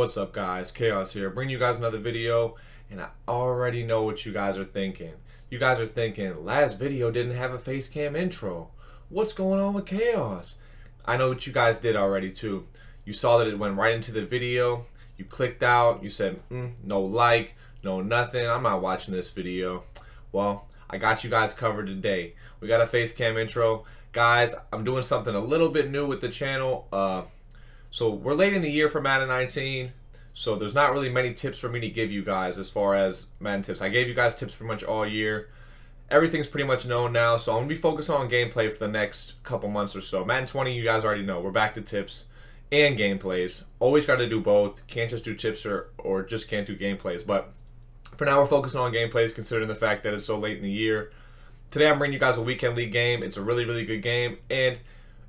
What's up guys, KAus here, bringing you guys another video, and I already know what you guys are thinking. You guys are thinking, last video didn't have a face cam intro. What's going on with KAus? I know what you guys did already too. You saw that it went right into the video, you clicked out, you said, mm, no like, no nothing, I'm not watching this video. Well, I got you guys covered today. We got a face cam intro. Guys, I'm doing something a little bit new with the channel. Uh, so we're late in the year for Madden 19, so there's not really many tips for me to give you guys as far as Madden tips. I gave you guys tips pretty much all year. Everything's pretty much known now, so I'm going to be focused on gameplay for the next couple months or so. Madden 20, you guys already know. We're back to tips and gameplays. Always got to do both. Can't just do tips or, or just can't do gameplays. But for now, we're focusing on gameplays considering the fact that it's so late in the year. Today, I'm bringing you guys a weekend league game. It's a really, really good game. And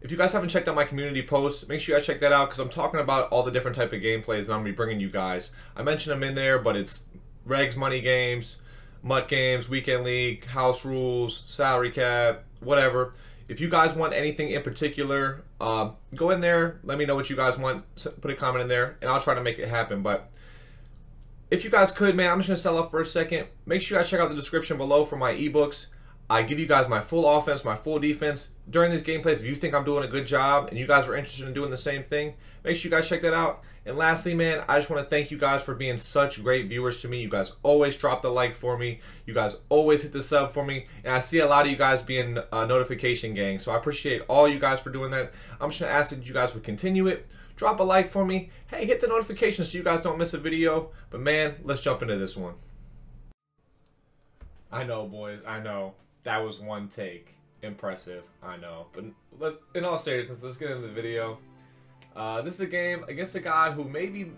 if you guys haven't checked out my community posts, make sure you guys check that out because I'm talking about all the different type of gameplays that I'm going to be bringing you guys. I mentioned them in there, but it's regs, money games, MUT games, weekend league, house rules, salary cap, whatever. If you guys want anything in particular, uh, go in there. Let me know what you guys want. Put a comment in there, and I'll try to make it happen. But if you guys could, man, I'm just to sell off for a second. Make sure you guys check out the description below for my ebooks. I give you guys my full offense, my full defense. During these gameplays, if you think I'm doing a good job and you guys are interested in doing the same thing, make sure you guys check that out. And lastly, man, I just want to thank you guys for being such great viewers to me. You guys always drop the like for me. You guys always hit the sub for me. And I see a lot of you guys being a notification gang. So I appreciate all you guys for doing that. I'm just going to ask that you guys would continue it. Drop a like for me. Hey, hit the notification so you guys don't miss a video. But man, let's jump into this one. I know, boys. I know that was one take. Impressive, I know. But in all seriousness, let's get into the video. Uh, this is a game against a guy who maybe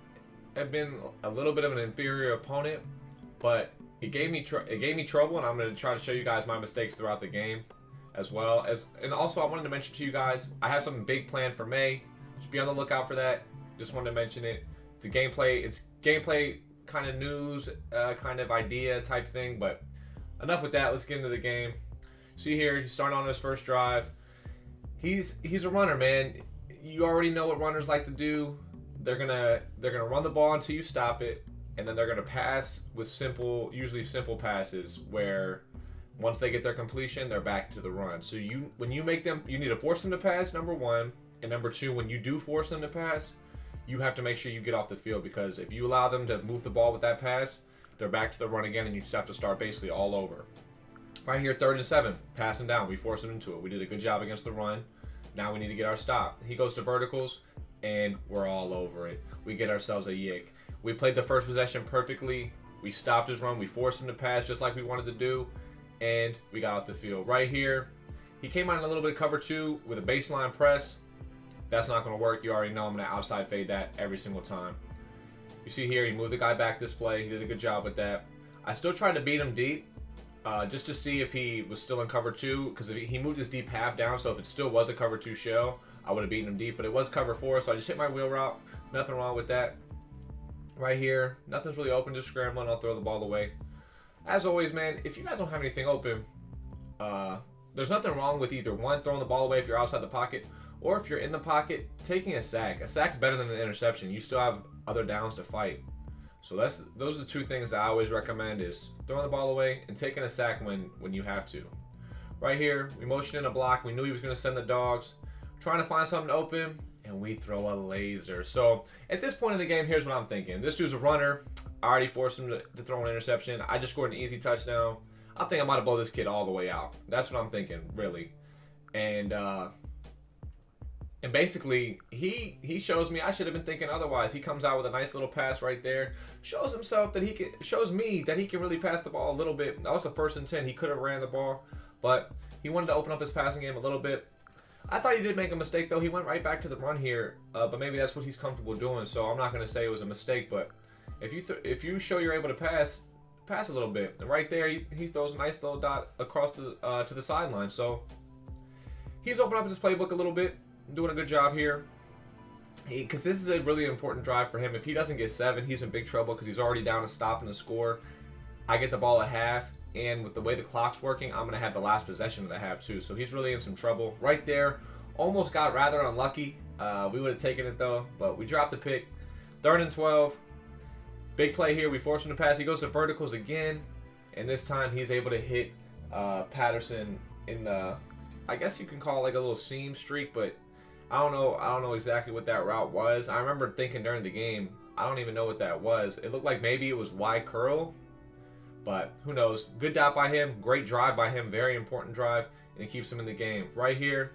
have been a little bit of an inferior opponent, but it gave me it gave me trouble, and I'm going to try to show you guys my mistakes throughout the game, as well as. And also, I wanted to mention to you guys, I have something big planned for May. Just be on the lookout for that. Just wanted to mention it. It's gameplay. It's gameplay kind of news, uh, kind of idea type thing, but enough with that. Let's get into the game. See here, he's starting on his first drive. He's he's a runner, man. You already know what runners like to do. They're gonna they're gonna run the ball until you stop it, and then they're gonna pass with simple, usually simple passes where once they get their completion, they're back to the run. So you when you make them, you need to force them to pass. Number one, and number two, when you do force them to pass, you have to make sure you get off the field because if you allow them to move the ball with that pass, they're back to the run again, and you just have to start basically all over. Right here, third and seven. Pass him down. We force him into it. We did a good job against the run. Now we need to get our stop. He goes to verticals, and we're all over it. We get ourselves a yick. We played the first possession perfectly. We stopped his run. We forced him to pass just like we wanted to do, and we got off the field. Right here, he came out in a little bit of cover two with a baseline press. That's not going to work. You already know I'm going to outside fade that every single time. You see here, he moved the guy back this play. He did a good job with that. I still tried to beat him deep, uh, just to see if he was still in cover two, because he moved his deep half down, so if it still was a cover two show, I would have beaten him deep, but it was cover four, so I just hit my wheel route. Nothing wrong with that. Right here, nothing's really open, just scrambling. I'll throw the ball away. As always, man, if you guys don't have anything open, uh, there's nothing wrong with either one, throwing the ball away if you're outside the pocket, or if you're in the pocket, taking a sack. A sack's better than an interception. You still have other downs to fight. So that's those are the two things I always recommend is throwing the ball away and taking a sack when when you have to. Right here, we motioned in a block. We knew he was going to send the dogs. Trying to find something open, and we throw a laser. So at this point in the game, here's what I'm thinking. This dude's a runner. I already forced him to, to throw an interception. I just scored an easy touchdown. I think I might have blown this kid all the way out. That's what I'm thinking, really. And uh, and basically, he he shows me I should have been thinking otherwise. He comes out with a nice little pass right there, shows himself that he can, shows me that he can really pass the ball a little bit. That was the first and ten. He could have ran the ball, but he wanted to open up his passing game a little bit. I thought he did make a mistake though. He went right back to the run here, uh, but maybe that's what he's comfortable doing. So I'm not going to say it was a mistake, but if you if you show you're able to pass, pass a little bit. And right there, he, he throws a nice little dot across the uh, to the sideline. So he's opened up his playbook a little bit doing a good job here. Because this is a really important drive for him. If he doesn't get seven, he's in big trouble because he's already down a stop in the score. I get the ball at half, and with the way the clock's working, I'm going to have the last possession of the half too. So he's really in some trouble. Right there, almost got rather unlucky. Uh, we would have taken it though, but we dropped the pick. Third and 12. Big play here. We force him to pass. He goes to verticals again. And this time he's able to hit uh, Patterson in the, I guess you can call it like a little seam streak, but I don't know. I don't know exactly what that route was. I remember thinking during the game, I don't even know what that was. It looked like maybe it was Y curl, but who knows? Good dot by him. Great drive by him. Very important drive, and it keeps him in the game. Right here,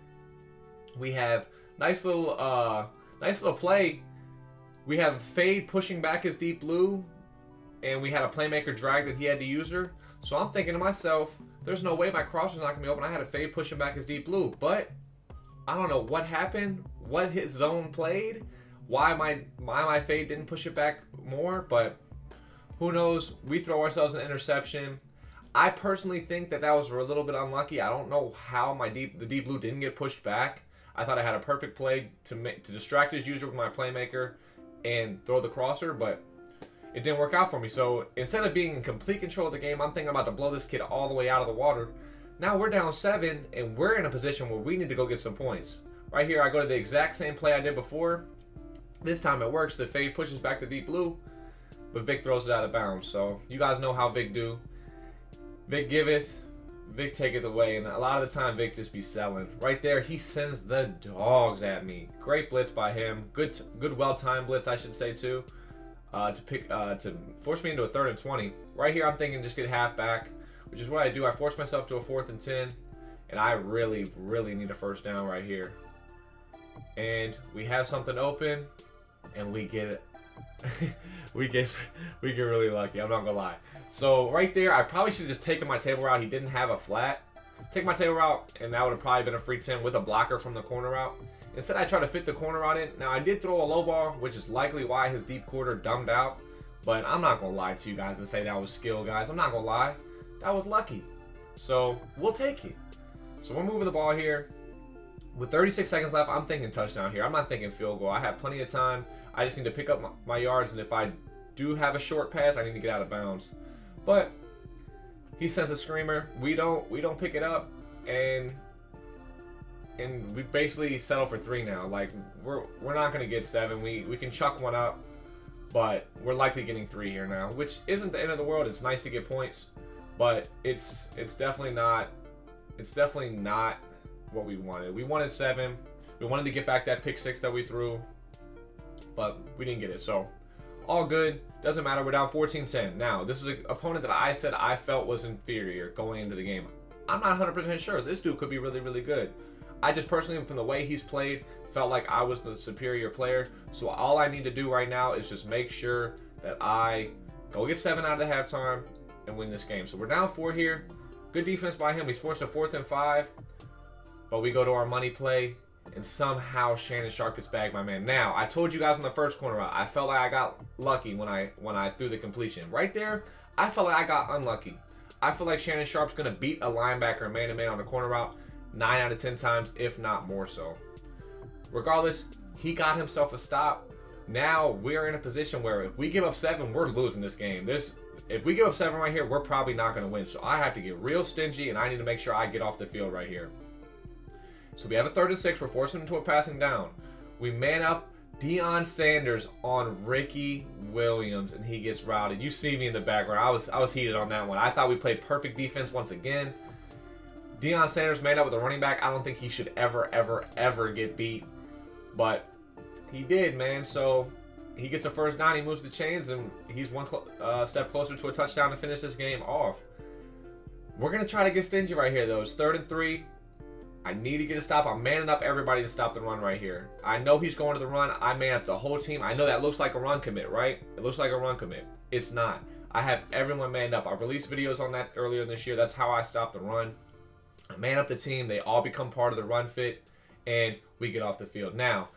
we have nice little, uh, nice little play. We have Fade pushing back his deep blue, and we had a playmaker drag that he had to use her. So I'm thinking to myself, there's no way my cross is not gonna be open. I had a Fade pushing back his deep blue, but I don't know what happened, what his zone played, why my why my fade didn't push it back more, but who knows? We throw ourselves an interception. I personally think that that was a little bit unlucky. I don't know how my deep the deep blue didn't get pushed back. I thought I had a perfect play to make to distract his user with my playmaker and throw the crosser, but it didn't work out for me. So instead of being in complete control of the game, I'm thinking about to blow this kid all the way out of the water. Now we're down seven, and we're in a position where we need to go get some points. Right here, I go to the exact same play I did before. This time it works. The fade pushes back the deep blue, but Vick throws it out of bounds. So you guys know how Vick do. Vick giveth, Vick taketh away, and a lot of the time Vick just be selling. Right there, he sends the dogs at me. Great blitz by him. Good, good, well-timed blitz, I should say too. Uh, to pick, uh, to force me into a third and 20. Right here, I'm thinking just get half back which is what I do. I force myself to a fourth and 10, and I really, really need a first down right here. And we have something open, and we get it. we get we get really lucky. I'm not gonna lie. So right there, I probably should have just taken my table route. He didn't have a flat. Take my table route, and that would have probably been a free 10 with a blocker from the corner route. Instead, I try to fit the corner route in. Now, I did throw a low ball, which is likely why his deep quarter dumbed out. But I'm not going to lie to you guys and say that was skill, guys. I'm not going to lie. That was lucky. So we'll take it. So we're moving the ball here. With 36 seconds left, I'm thinking touchdown here. I'm not thinking field goal. I have plenty of time. I just need to pick up my, my yards, and if I do have a short pass, I need to get out of bounds. But he sends a screamer. We don't we don't pick it up, and and we basically settle for three now. Like we're we're not gonna get seven. We we can chuck one up, but we're likely getting three here now, which isn't the end of the world. It's nice to get points but it's it's definitely not it's definitely not what we wanted. We wanted seven. We wanted to get back that pick six that we threw, but we didn't get it. So all good. Doesn't matter. We're down 14-10. Now, this is an opponent that I said I felt was inferior going into the game. I'm not 100% sure. This dude could be really, really good. I just personally, from the way he's played, felt like I was the superior player. So all I need to do right now is just make sure that I go get seven out of the halftime and win this game. So we're down four here. Good defense by him. He's forced a fourth and five. But we go to our money play. And somehow Shannon Sharpe gets bagged my man. Now, I told you guys on the first corner I felt like I got lucky when I when I threw the completion. Right there, I felt like I got unlucky. I feel like Shannon Sharpe's going to beat a linebacker man-to-man -man on the corner route 9 out of 10 times, if not more so. Regardless, he got himself a stop. Now we're in a position where if we give up seven, we're losing this game. This if we give up seven right here, we're probably not going to win. So I have to get real stingy, and I need to make sure I get off the field right here. So we have a third and six. We're forcing them to a passing down. We man up Deion Sanders on Ricky Williams, and he gets routed. You see me in the background. I was I was heated on that one. I thought we played perfect defense once again. Deion Sanders man up with a running back. I don't think he should ever, ever, ever get beat. But he did, man. So he gets a first down, he moves the chains, and he's one uh, step closer to a touchdown to finish this game off. We're going to try to get stingy right here, though. It's third and three. I need to get a stop. I'm manning up everybody to stop the run right here. I know he's going to the run. I man up the whole team. I know that looks like a run commit, right? It looks like a run commit. It's not. I have everyone manned up. I released videos on that earlier this year. That's how I stop the run. I man up the team. They all become part of the run fit, and we get off the field. Now,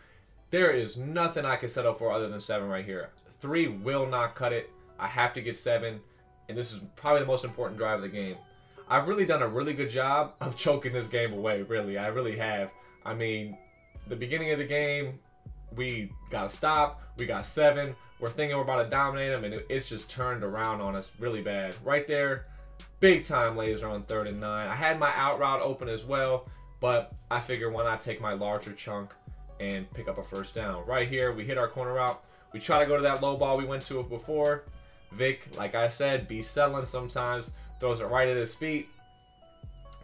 there is nothing I can settle for other than seven right here. Three will not cut it. I have to get seven, and this is probably the most important drive of the game. I've really done a really good job of choking this game away, really. I really have. I mean, the beginning of the game, we got a stop, we got seven, we're thinking we're about to dominate them, and it's just turned around on us really bad. Right there, big time laser on third and nine. I had my out route open as well, but I figure why not take my larger chunk and pick up a first down. Right here, we hit our corner route. We try to go to that low ball we went to before. Vick, like I said, be settling sometimes. Throws it right at his feet.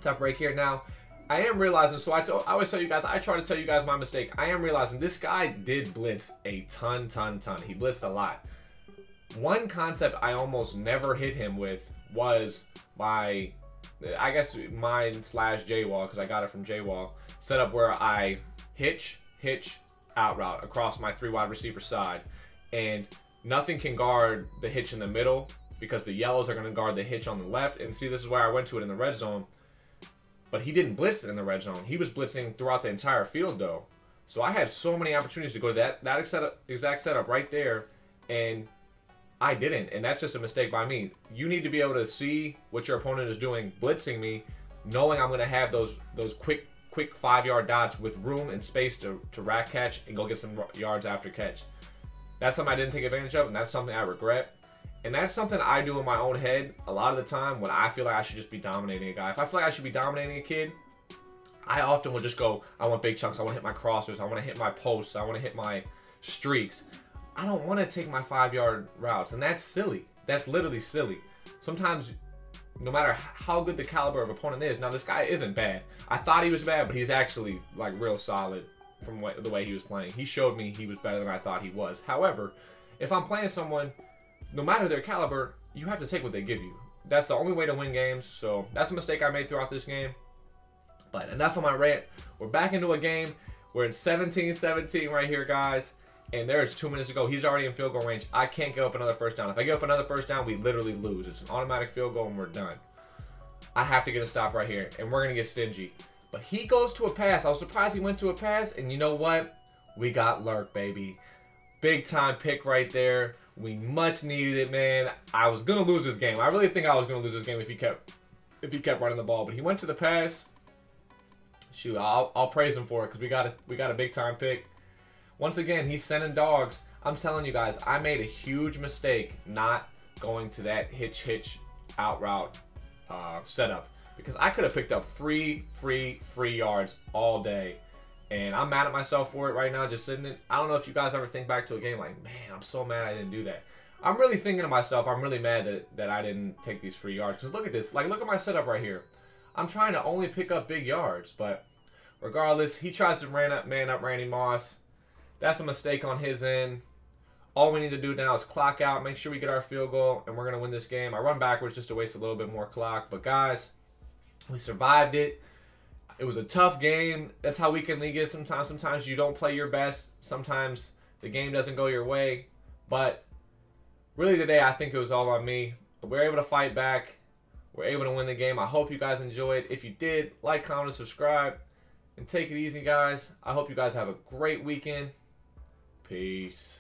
Tuck break here now. I am realizing, so I, told, I always tell you guys, I try to tell you guys my mistake. I am realizing this guy did blitz a ton, ton, ton. He blitzed a lot. One concept I almost never hit him with was my, I guess mine slash J-Wall, because I got it from J-Wall, set up where I hitch, hitch, out route across my three wide receiver side. And nothing can guard the hitch in the middle because the yellows are going to guard the hitch on the left. And see, this is where I went to it in the red zone but he didn't blitz in the red zone. He was blitzing throughout the entire field, though. So I had so many opportunities to go to that that exact, exact setup right there, and I didn't. And that's just a mistake by me. You need to be able to see what your opponent is doing, blitzing me, knowing I'm going to have those those quick quick five yard dots with room and space to, to rack catch and go get some yards after catch. That's something I didn't take advantage of, and that's something I regret. And that's something I do in my own head a lot of the time when I feel like I should just be dominating a guy. If I feel like I should be dominating a kid, I often will just go, I want big chunks. I want to hit my crossers. I want to hit my posts. I want to hit my streaks. I don't want to take my five yard routes. And that's silly. That's literally silly. Sometimes, no matter how good the caliber of opponent is, now this guy isn't bad. I thought he was bad, but he's actually like real solid from the way he was playing. He showed me he was better than I thought he was. However, if I'm playing someone no matter their caliber, you have to take what they give you. That's the only way to win games. So that's a mistake I made throughout this game. But enough of my rant. We're back into a game. We're in 17-17 right here, guys. And there's two minutes to go. He's already in field goal range. I can't give up another first down. If I give up another first down, we literally lose. It's an automatic field goal and we're done. I have to get a stop right here. And we're going to get stingy. But he goes to a pass. I was surprised he went to a pass. And you know what? We got Lurk, baby. Big time pick right there. We much needed it, man. I was gonna lose this game. I really think I was gonna lose this game if he kept if he kept running the ball. But he went to the pass. Shoot, I'll, I'll praise him for it because we got a we got a big time pick. Once again, he's sending dogs. I'm telling you guys, I made a huge mistake not going to that hitch hitch out route uh, setup because I could have picked up free, free, free yards all day and I'm mad at myself for it right now, just sitting it. I don't know if you guys ever think back to a game like, man, I'm so mad I didn't do that. I'm really thinking to myself, I'm really mad that, that I didn't take these free yards. Because look at this. Like, look at my setup right here. I'm trying to only pick up big yards. But regardless, he tries to ran up, man up Randy Moss. That's a mistake on his end. All we need to do now is clock out, make sure we get our field goal, and we're going to win this game. I run backwards just to waste a little bit more clock. But, guys, we survived it. It was a tough game. That's how weekend league is sometimes. Sometimes you don't play your best. Sometimes the game doesn't go your way. But really today, I think it was all on me. We are able to fight back. We are able to win the game. I hope you guys enjoyed. If you did, like, comment, subscribe. And take it easy, guys. I hope you guys have a great weekend. Peace.